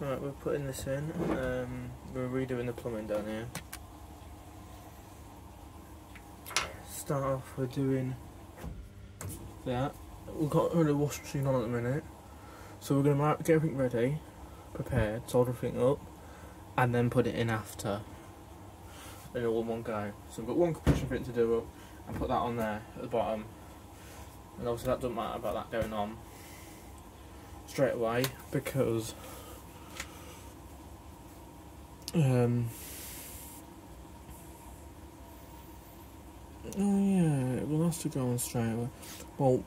Right, we're putting this in. Um, we're redoing the plumbing down here. Start off with doing that. We've got a wash machine on at the minute, so we're gonna get everything ready, prepared, solder everything up, and then put it in after. And all in one go. So we've got one compression fitting to do up, and put that on there at the bottom. And obviously that doesn't matter about that going on straight away because um, oh yeah, it will have to go on straight away. Well,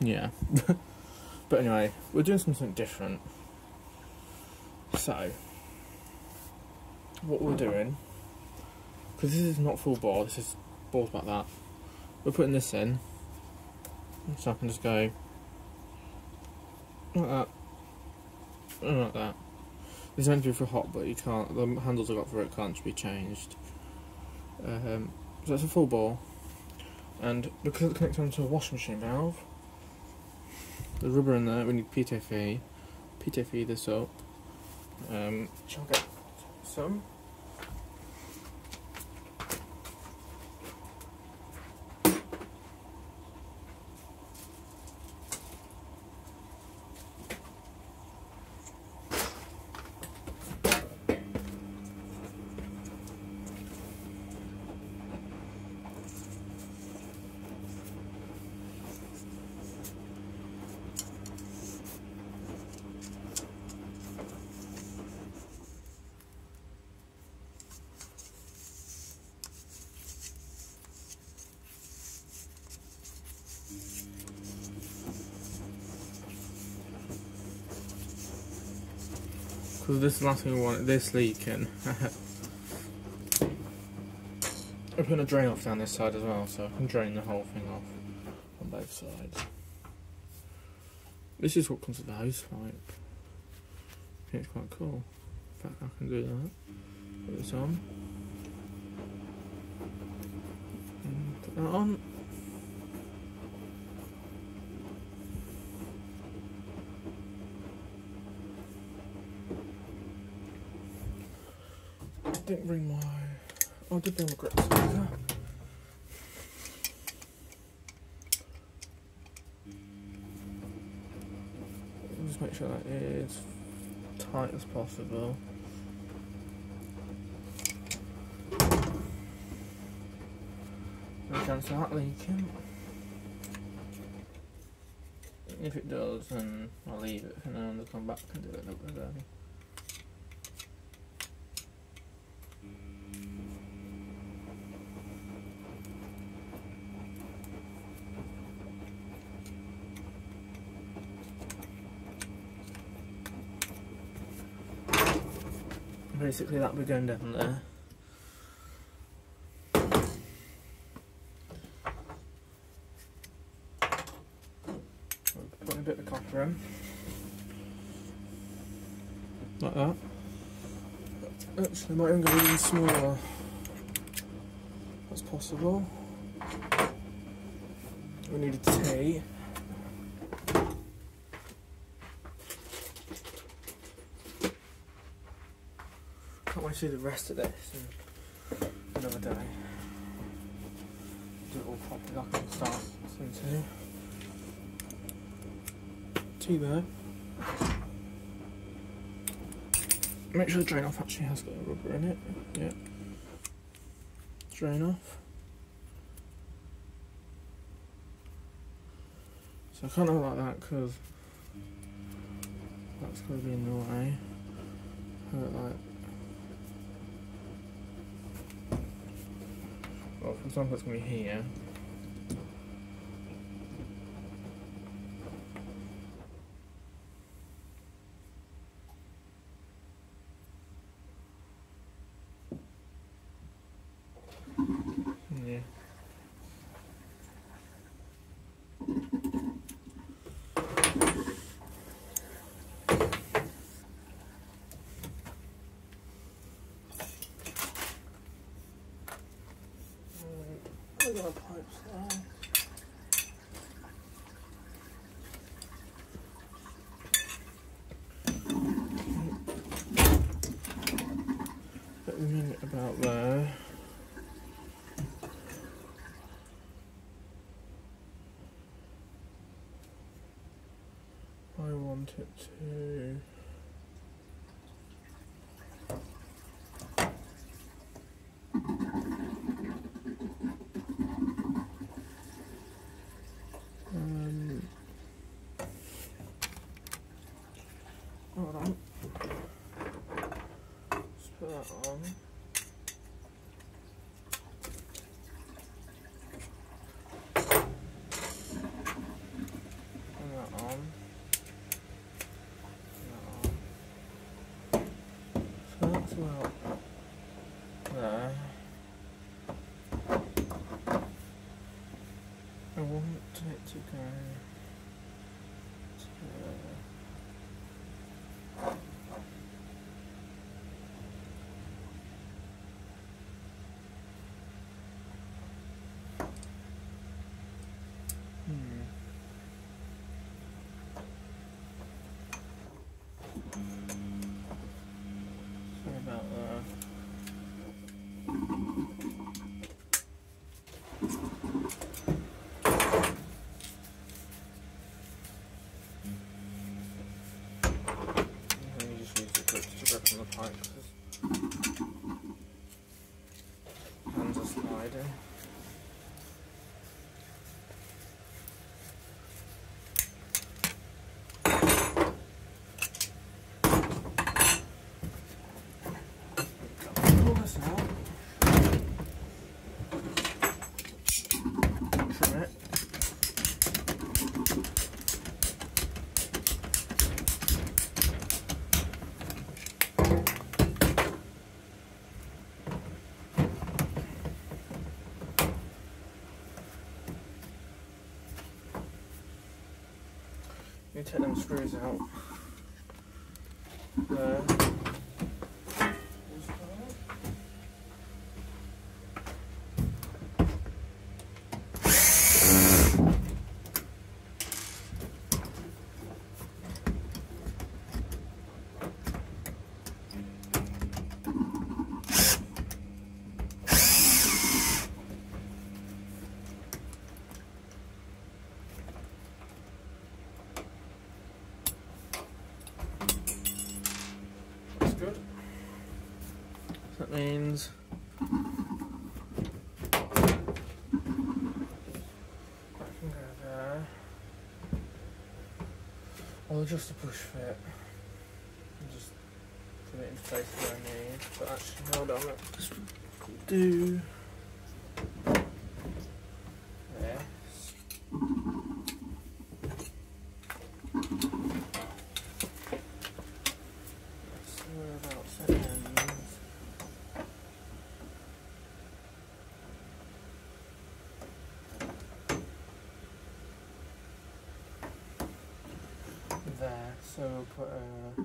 yeah. but anyway, we're doing something different. So, what we're doing, because this is not full bore, this is balls like that. We're putting this in, so I can just go like that, and like that. It's meant to be for hot, but you can't. The handles I got for it can't be changed. Um, so it's a full bore, and because it connects onto a washing machine valve, the rubber in there. We need PTFE. PTFE this up. Um, shall get some? Because this is the last thing we want, this leaking. I'm putting a drain off down this side as well, so I can drain the whole thing off on both sides. This is what comes with the hose pipe. It's quite cool. In fact, I can do that. Put this on. And put that on. I didn't bring my. I did bring my grip saver. Just make sure that is tight as possible. No chance of that leaking. If it does, then I'll leave it and then I'll come back and do it a little. Basically that will be going down there. Putting a bit of copper in. Like that. Actually, I might even go even smaller. That's possible. We need a T. Do the rest of this another day. Do it all properly. I can start soon too. Tea there. Make sure the drain off actually has got a rubber in it. Yeah. Drain off. So I can't have like that because that's going to be in the way. Like Well, for example, it's going to be here. I want it to well. Alright. Hands a sliding. take them screws out. There. just a push fit. Just put it in place I need. But actually, hold on, let's do.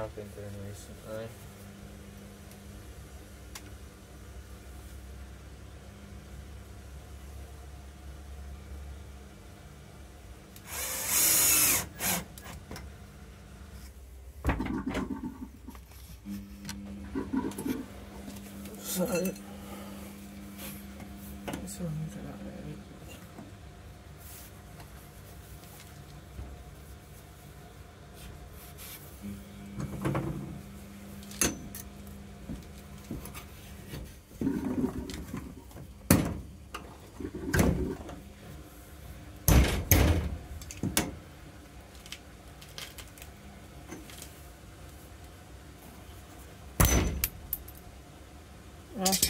happened to him recently. So, so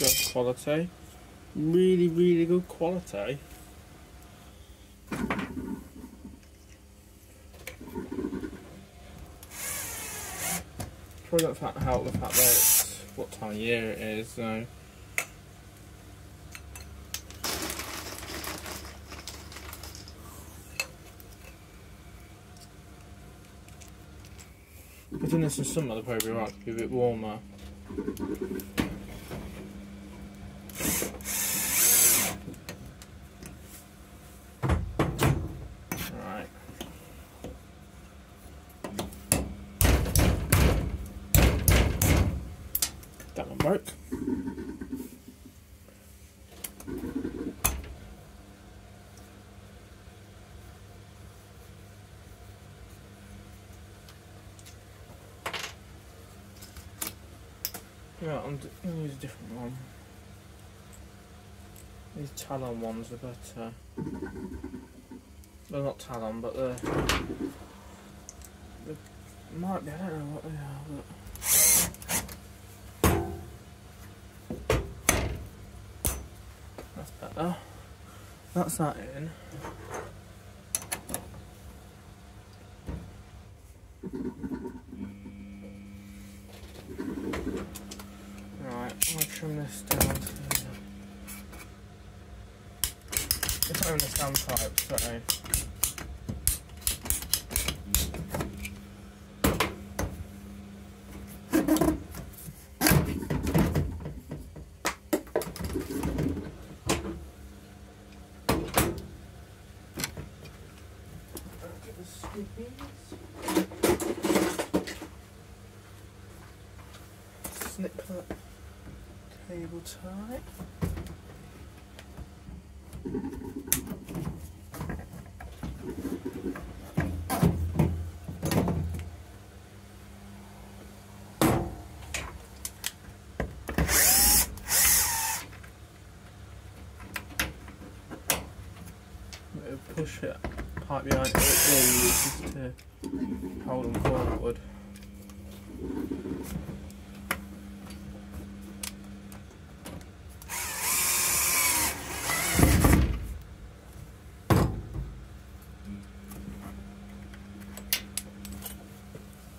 good quality. Really, really good quality. Probably don't help the fact that what time of year it is. If doing this in summer, they'll probably be right, be a bit warmer. Right. That one broke. Yeah, I'm going to use a different one. These Talon ones are better. Well, not Talon, but the. the might be, I don't know what they are, but. That's better. That's that in. Right, I'm gonna trim this down to. It's not even a standpipe, so. Get the scoopies. Snip that cable tie. Bit of Push it pipe behind it really just to hold them forward.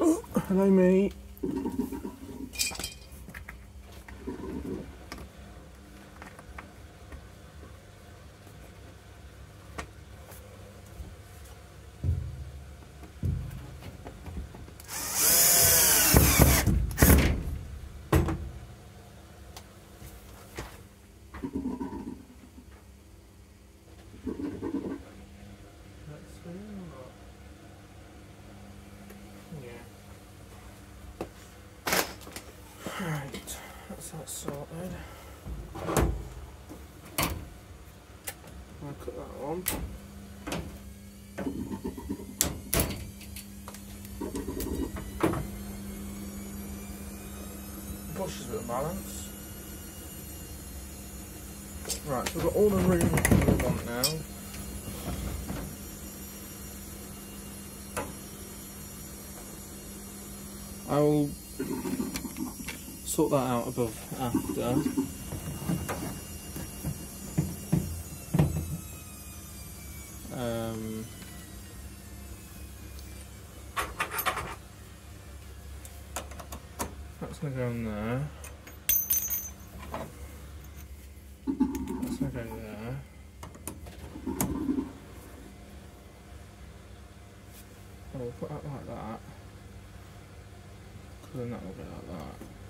Oh, hello mate. Let's see. Yeah. Right, that's that sorted. I'll Bush is a balance. Right, so we've got all the room we want now. I will sort that out above after. Gonna go in there. Gonna go there. And we'll put that like that. Because then that will go like that.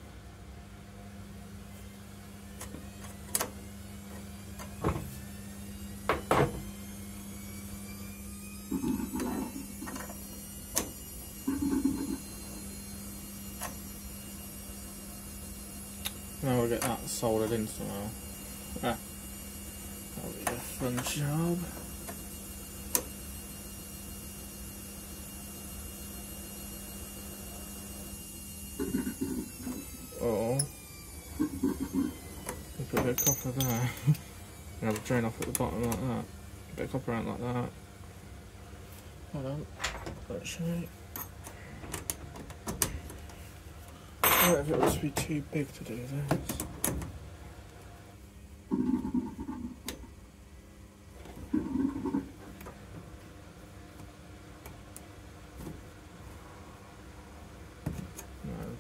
Get that soldered in somehow. Ah. That'll be a fun job. We put a bit of copper there. and have a drain off at the bottom like that. A bit of copper out like that. Hold on. Actually. What if it to be too big to do this?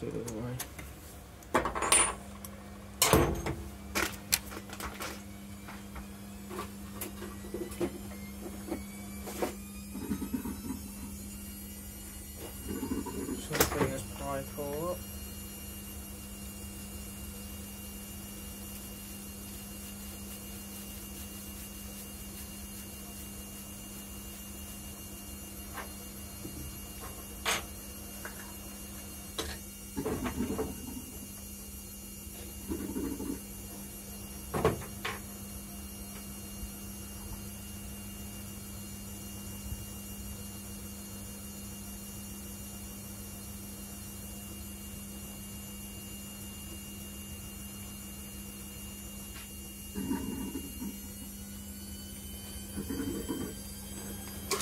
do it the other way. So bring this pipe all up.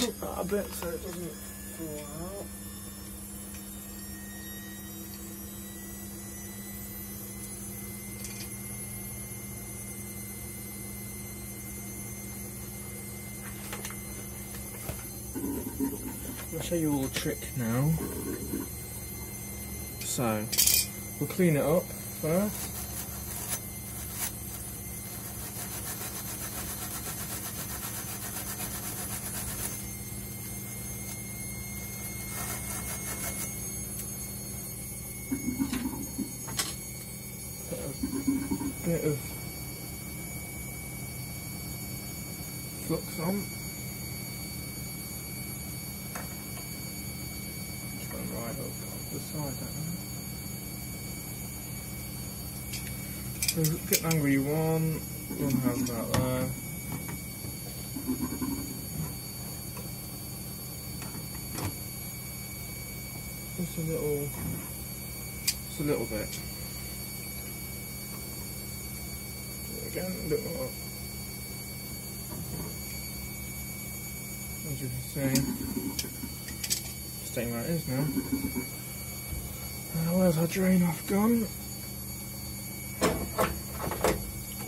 Put that a bit so it doesn't fall out. I'll show you all the trick now. So, we'll clean it up first. Put a bit of flux on. Just going right up the side, don't I? So get the angle you want. We'll have that there. Just a little, just a little bit. Bit more. As you can see, staying where it is now. Uh, where's our drain off gone?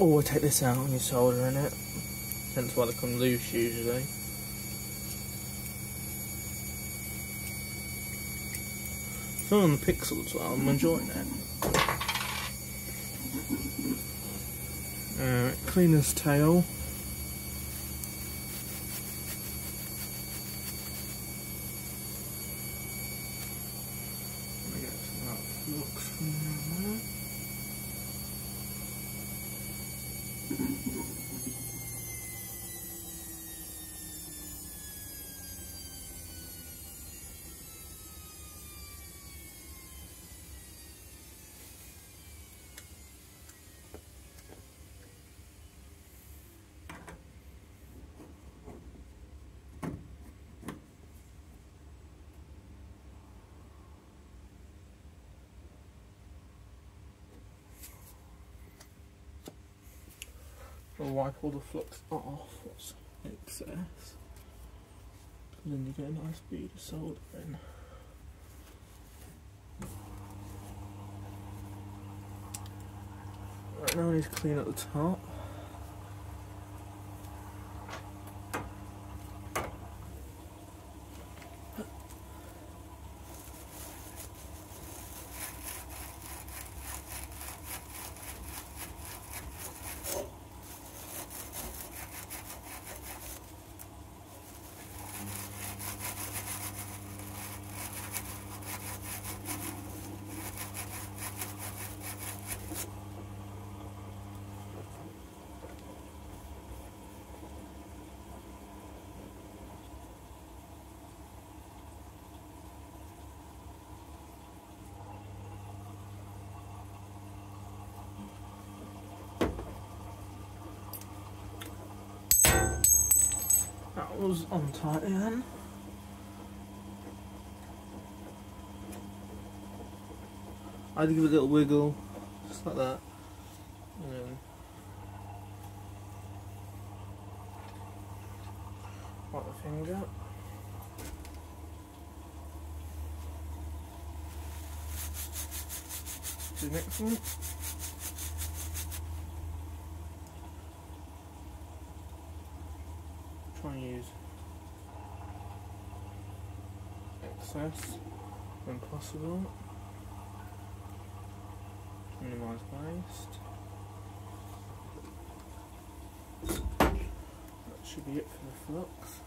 Oh, we'll take this out when you're soldering it. Hence why they come loose usually. Some the pixels, well, I'm enjoying it. Uh, clean this tail. Let me get some of that flux from there. I'll wipe all the flux off, what's excess. And then you get a nice bead of soldering. Right now I need to clean up the top. That was on tight then. I had to give it a little wiggle, just like that. And the finger. Do the next one. available. Minimize waste. That should be it for the flux.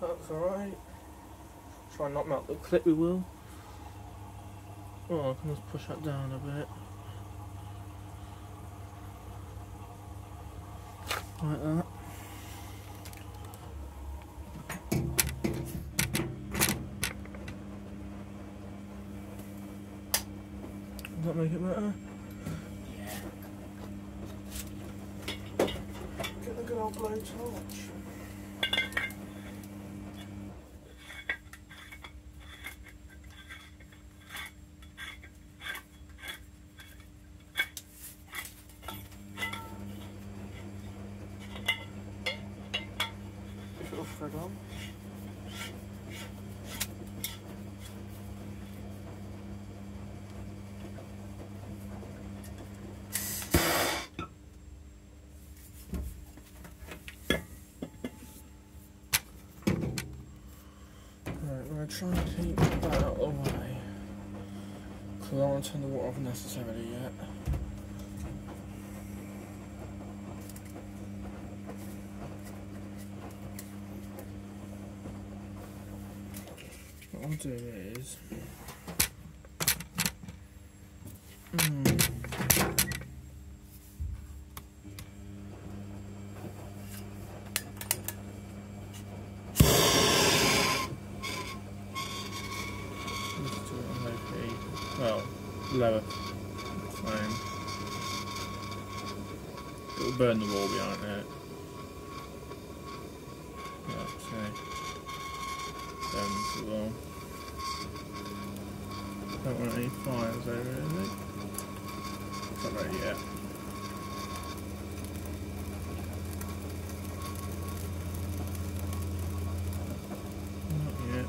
That's alright. Try and not melt the clip, we will. Oh, I can just push that down a bit. Like that. Does that make it better? Yeah. Get the good old blowtorch. thread on. We're to keep that out of the way. Because I don't want to turn the water off necessarily yet. What I'll do is. Mm. Lower flame. It'll burn the wall behind it. Okay. the wall. Don't want any fires over it, is it? Not ready yet. Not yet.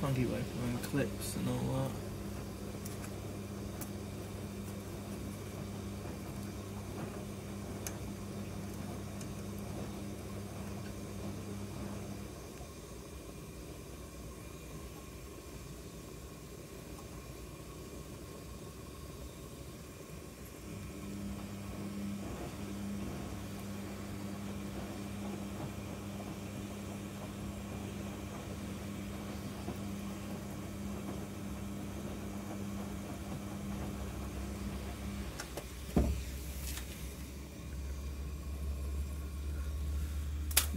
Try and keep away from them clips and all that.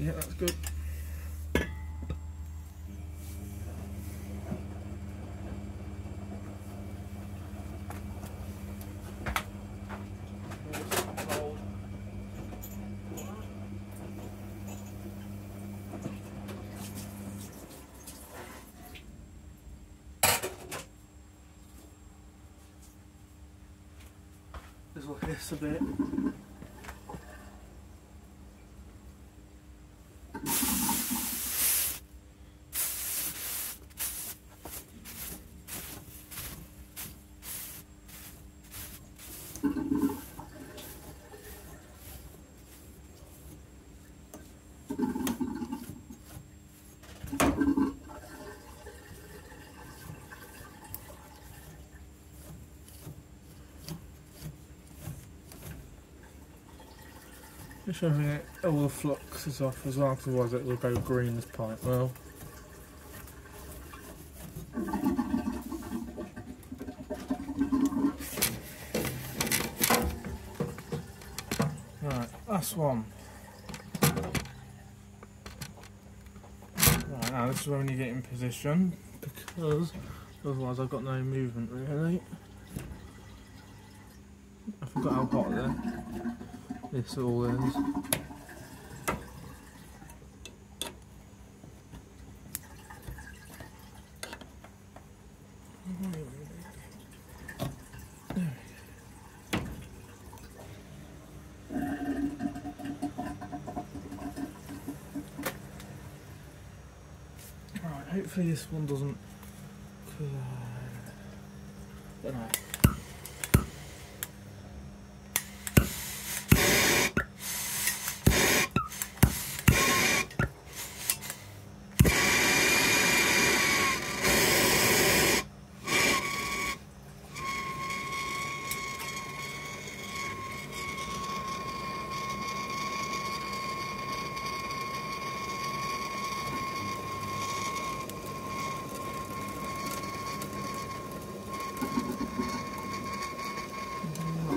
Yeah, that's good. Just look at this a bit. Just shoving it all the flux is off as well, otherwise it will go green as pipe well. Right, that's one. Right, now this is where we need to get in position because otherwise I've got no movement really. I forgot how hot. This all is. Hopefully this one doesn't. Don't know.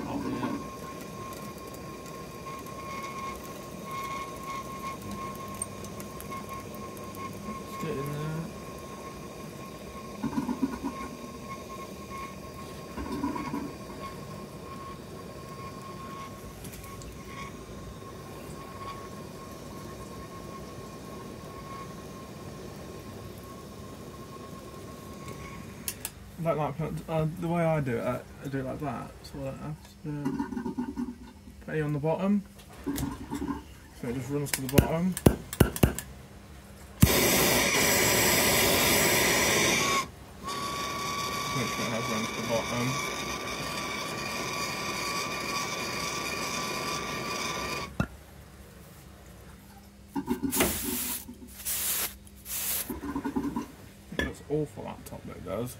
Not yet. Let's get in there. Like, like uh, the way I do it, I, I do it like that. So I have to put it on the bottom. So it just runs to the bottom. Make sure it has run to the bottom. Awful that top bit does.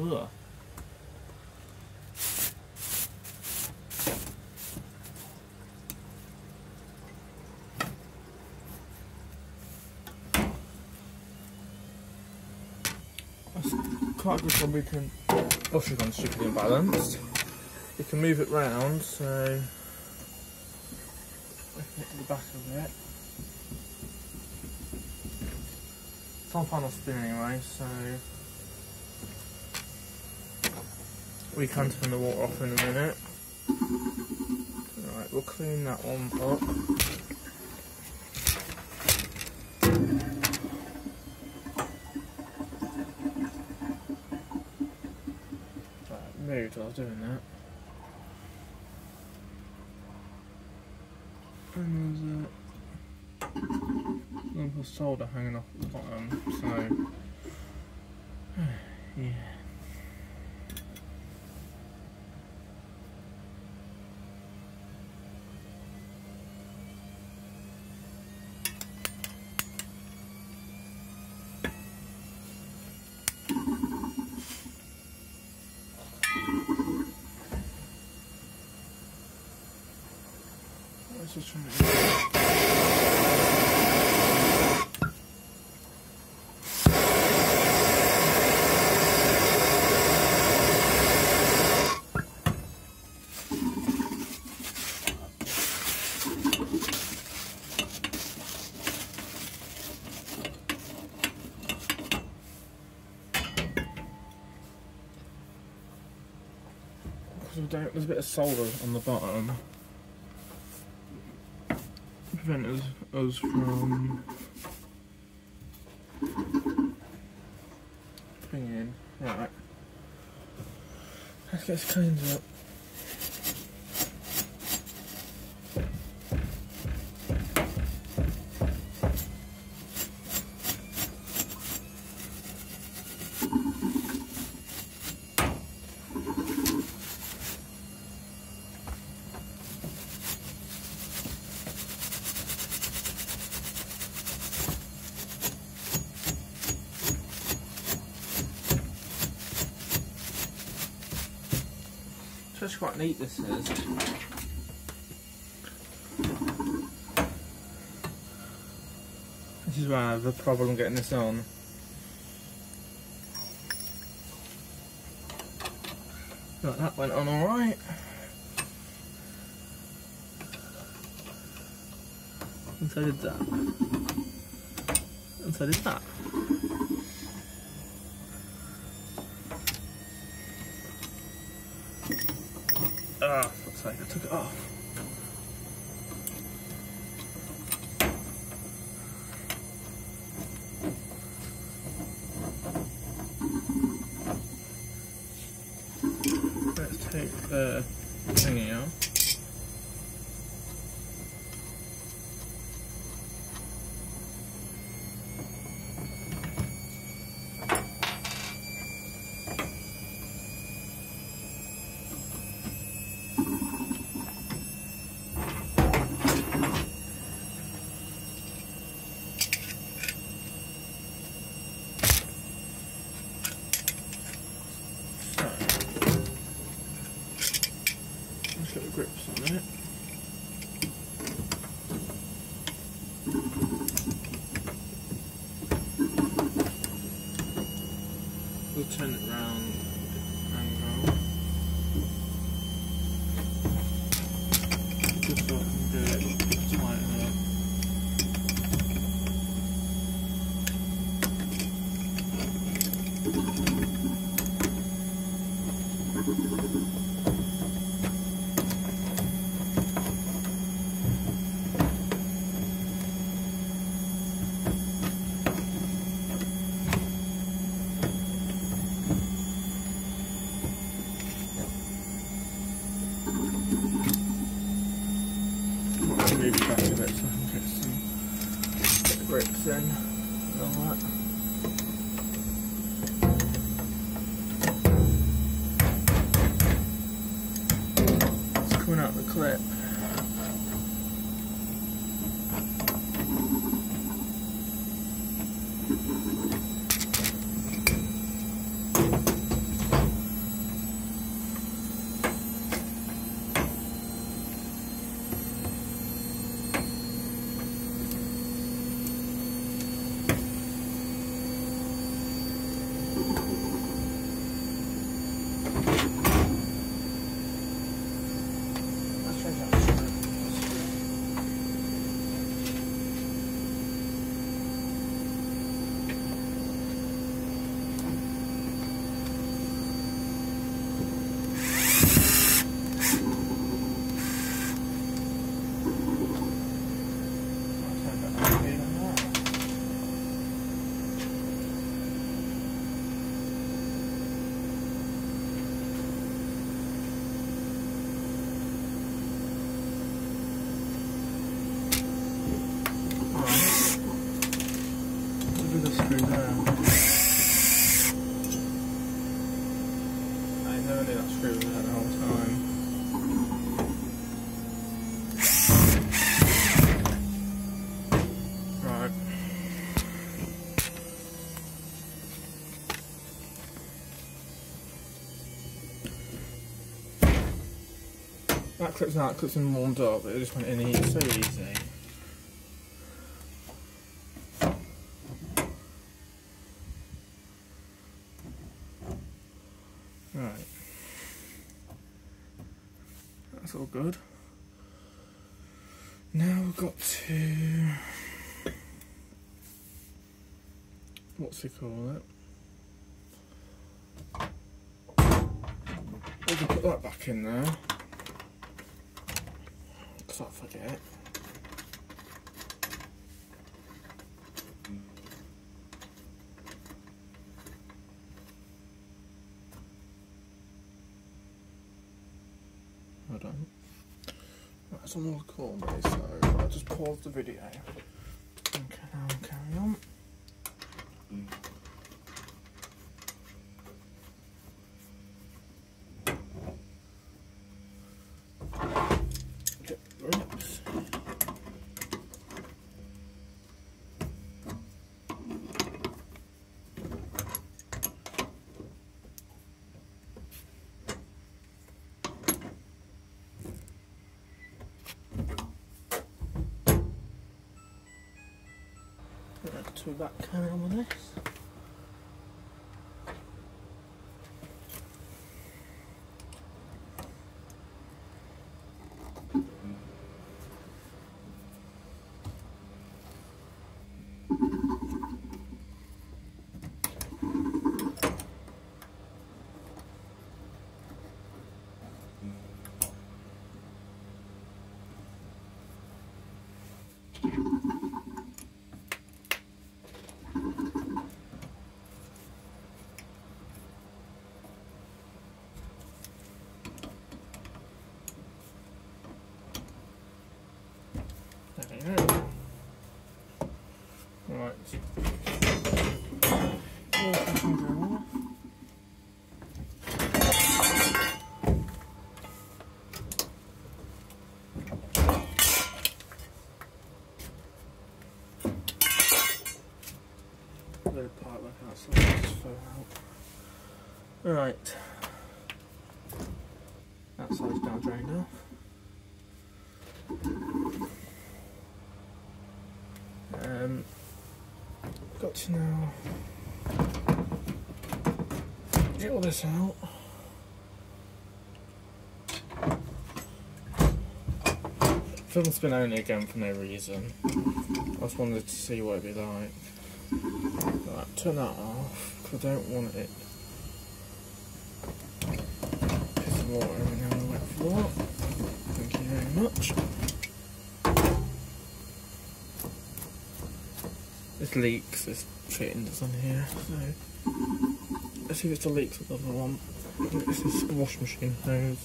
Ugh. That's quite good when we can. Oh, she's gone stupidly imbalanced. You can move it round, so. I can hit the back of it. It's on final spin anyway, so. We can turn the water off in a minute. Right, we'll clean that one up. Right, moved while doing that. And there's a lump of solder hanging off the bottom, so yeah. Just it. Because there's a bit of solder on the bottom. Prevent us, us from bringing in. Right. Let's get this cleaned actually quite neat this is. This is why I have a problem getting this on. Right, that went on alright. And so did that. And so did that. Ah, fuck's sake, I took it off. Let's take the thingy out. grips on it. We'll turn it round angle. Just so I can do it tighten up. Might move back a bit so I can get some grips in and all that. It's coming out the clip. Let's try that straight. Alright. I knew that screw was there the whole time. Right. That clip's out, clip's been warmed up, it just went in here so easy. Right. That's all good. Now we've got to. What's it call it? We'll just put that back in there. Because I'll forget. Hold on. It's on all me, so I'll just pause the video. Right, to back carry on this. like that. Right. That side's now drained off. Um, got to now get all this out. Film's been on again for no reason. I just wanted to see what it'd be like. Turn that off, because I don't want it pissing water every on the wet floor. Thank you very much. This leaks, this fittings on here, so let's see if it's the leaks with the other one. This is a wash machine hose.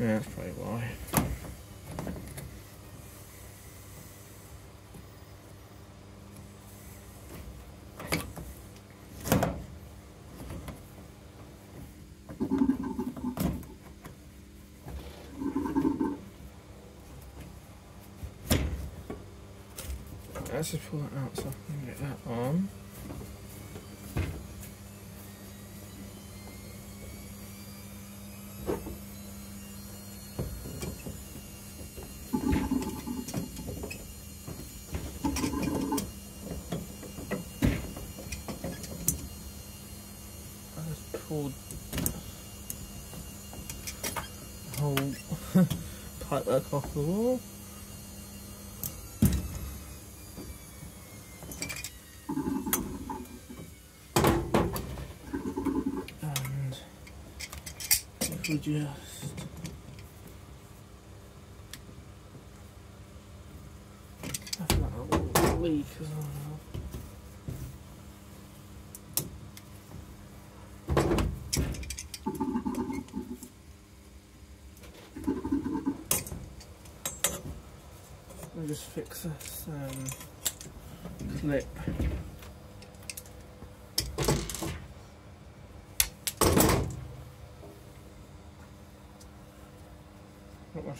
Yeah, that's probably why. Let's just pull that out so I can get that on. I just pulled pipe back off the wall. And if we just have that little leak as well. Let me just fix this um, clip.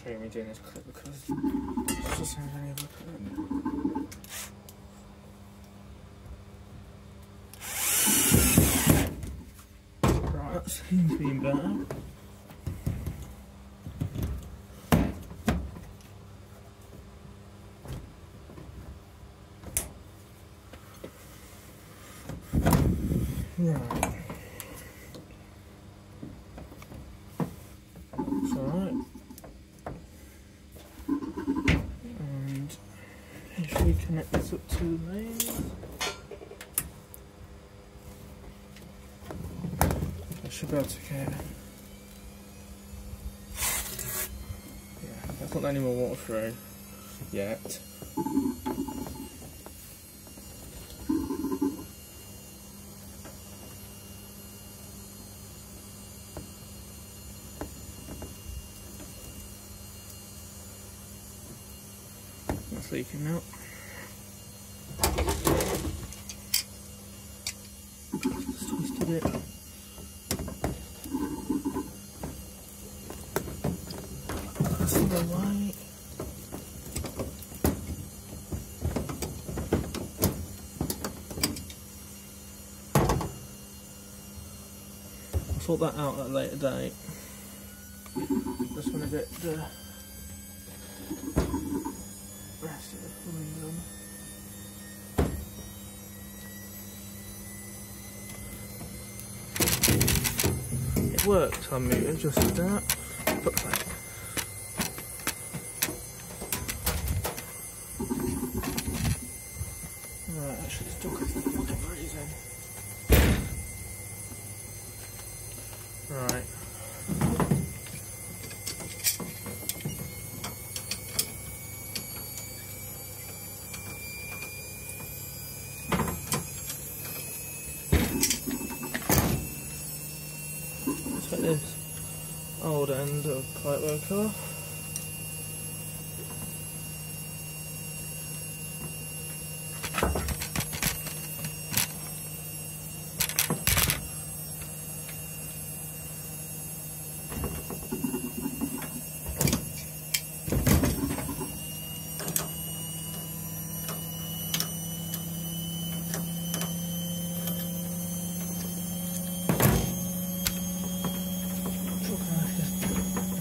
Show you me doing this clip because it's just sounds any other clip. Right, that seems to be better. Right. It's alright. And if we connect this up to the main, I should be able to get. Yeah, that's not any more water through yet. It's leaking now. Just twisted it. That's the light. I'll sort that out at a later date. Just want to get the rest of the plumbing done. It worked on me, adjusted that. Put that. Right, I should still got the fucking freezing. Right. Let's get this old end of pipe work off.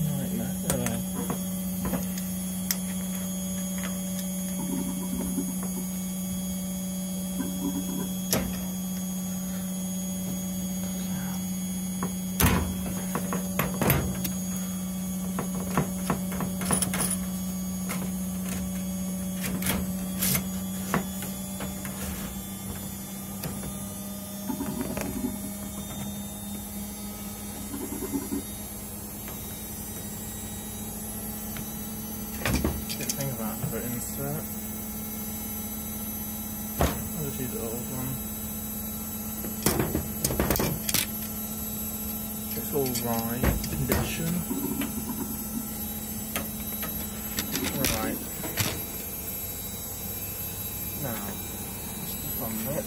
Nightmare. There we are. bit. I'll just use the old one. It's all right condition. Right. Now, this is the fun bit.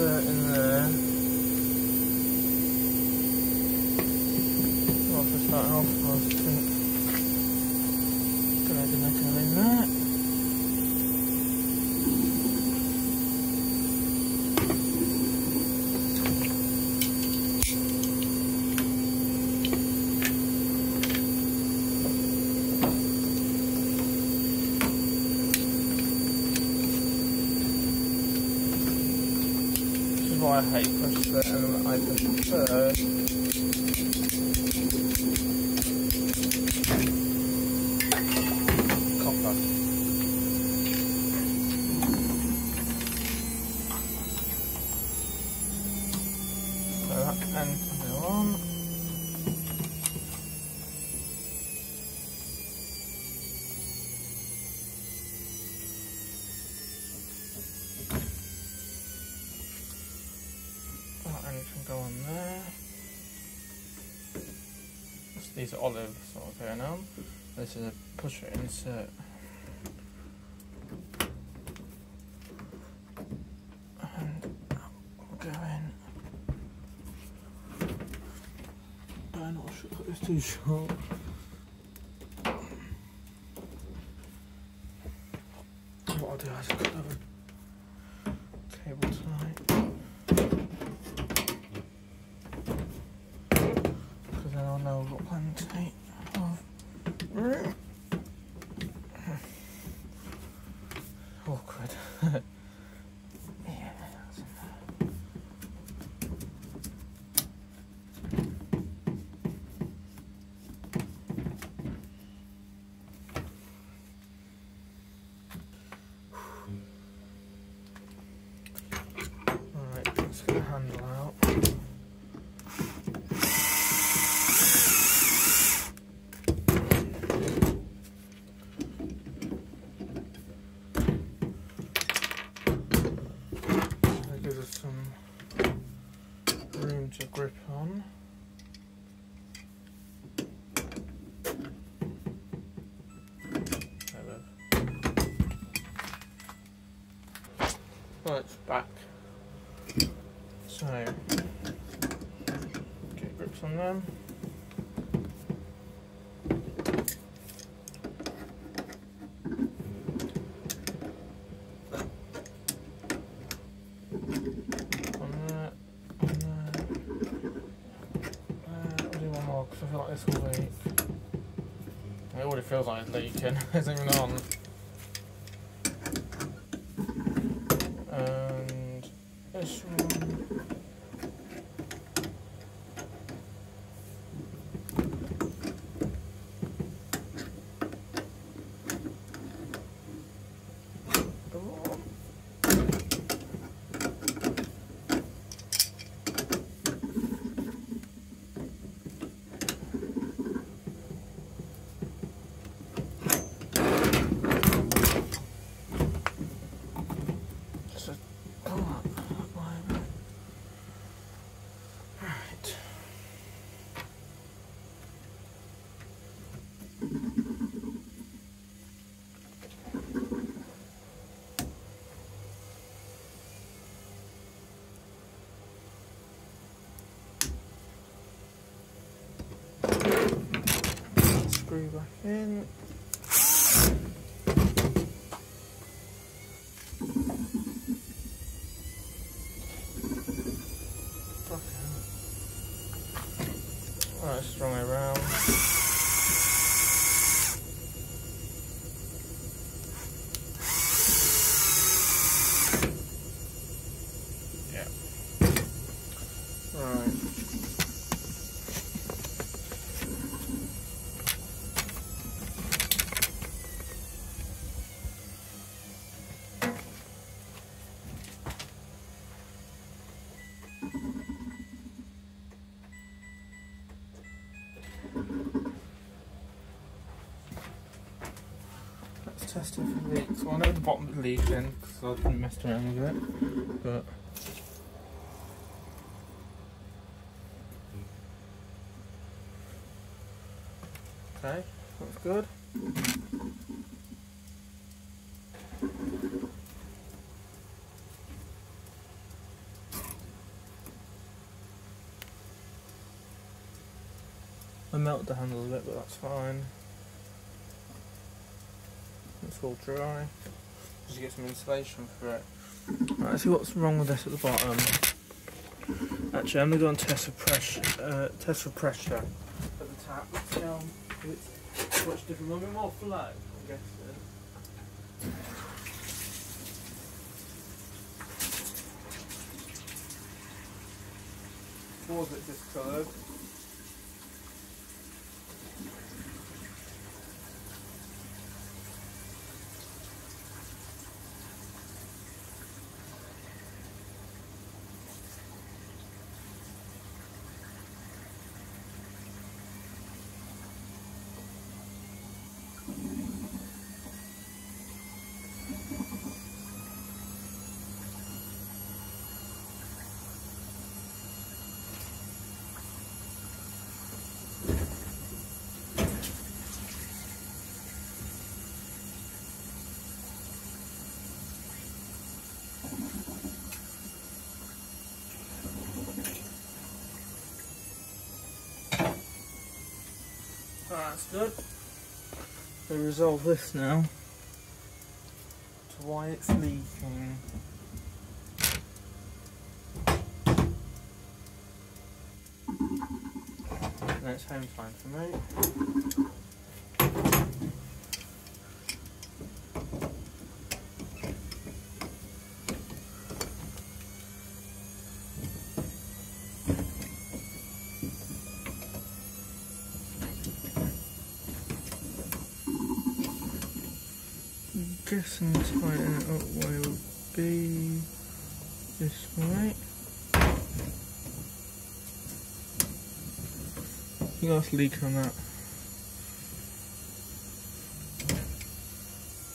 Right, but insert in there. Well, for starting off, I was think, gonna do nothing in that. why I and I push first. Um, Copper. So that end can go on. anything go on there. Are olive of going on. This is a pusher insert. And we'll go in. I'm not sure it's too short. What I'll do is cut over cable tonight. know what plenty of room. Awkward. yeah, Alright, let's get the handle out. to grip on. Well, it's back. So, get grips on them. I feel like this will. It already feels like it's leaking, it isn't even on. And this one. Back in. Testing for leaks. I know the bottom's leaking because I didn't mess around with it, but. Okay, that's good. I melted the handle a bit, but that's fine. It's all dry. Just get some insulation for it. Right, let's see what's wrong with this at the bottom. Actually, I'm gonna go and test for pressure. Uh, test for pressure at the tap. Let's see how it's much different. Will be more flow, I'm guessing. Was it discoloured? Alright, that's good. We resolve this now to why it's leaking. That's home time for me. Guessing tighten it up where it would be this way. A leak on that.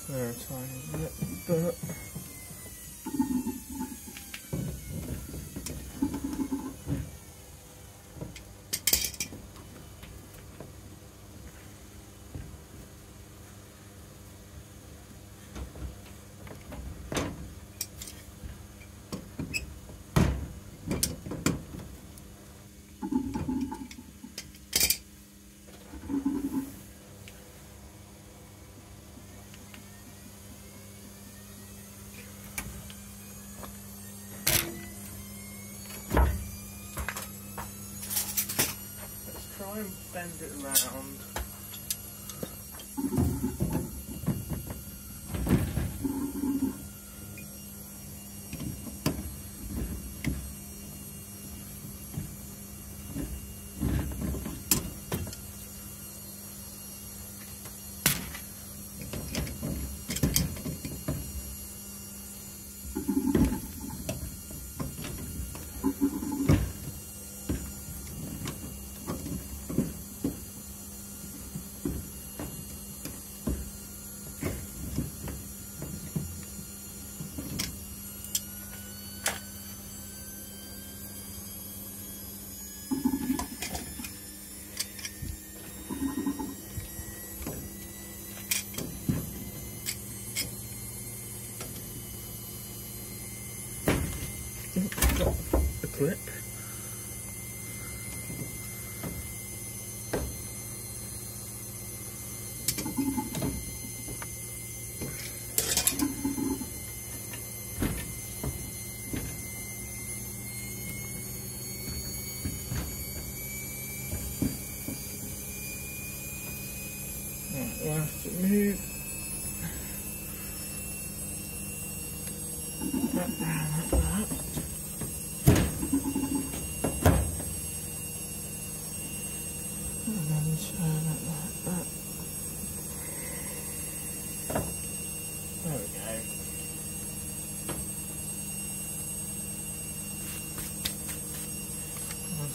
There tiny bit,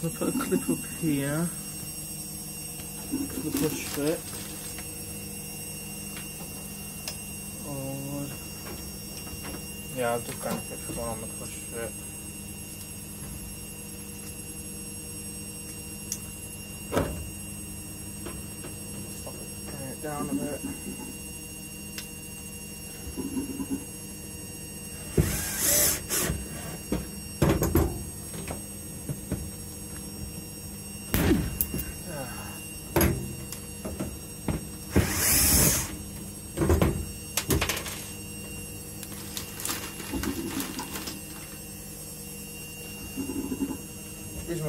I'm going to put a clip up here for the push fit. Oh, yeah, I'll just kind of fix one on the push fit. Stop it, down a bit.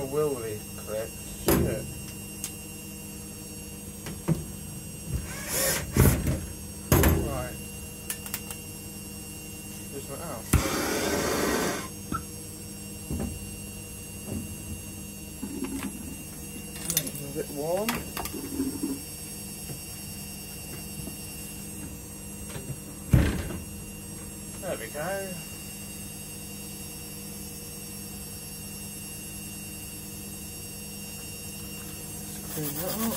Use my wheel with these clips. Shit. Right. Use my ow. Make them a bit warm. There we go. Screw that up.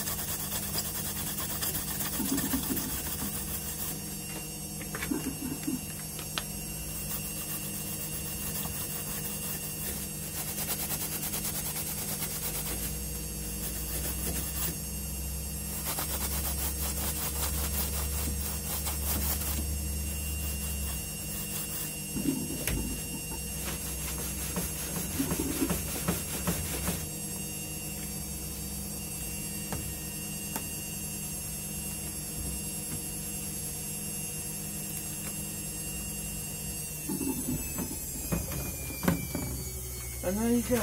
There you go.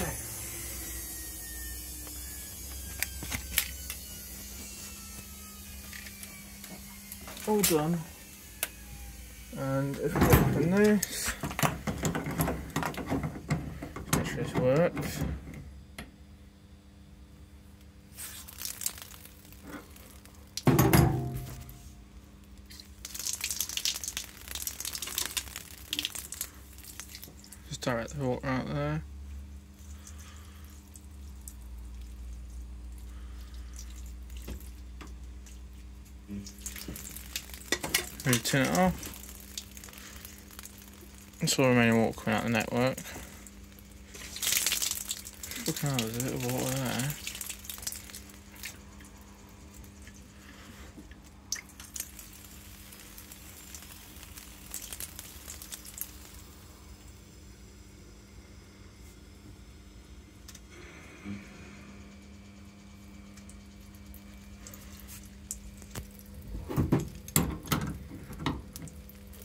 All done. And if we open this, make sure this works. To turn it off. It's all remaining water coming out the network. Fucking hell, there's a bit of water there.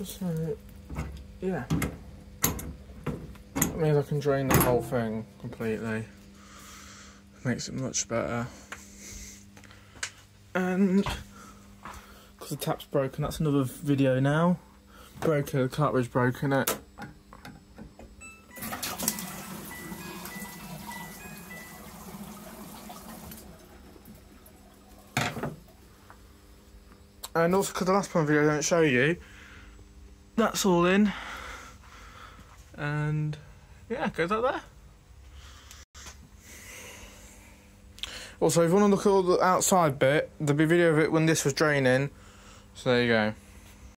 So, yeah. That means I can drain the whole thing completely. Makes it much better. And because the tap's broken, that's another video now. Broken, the cartridge broken it. And also, because the last one video I don't show you, that's all in. Goes out there. Also, if you want to look at all the outside bit, there'll be video of it when this was draining. So there you go.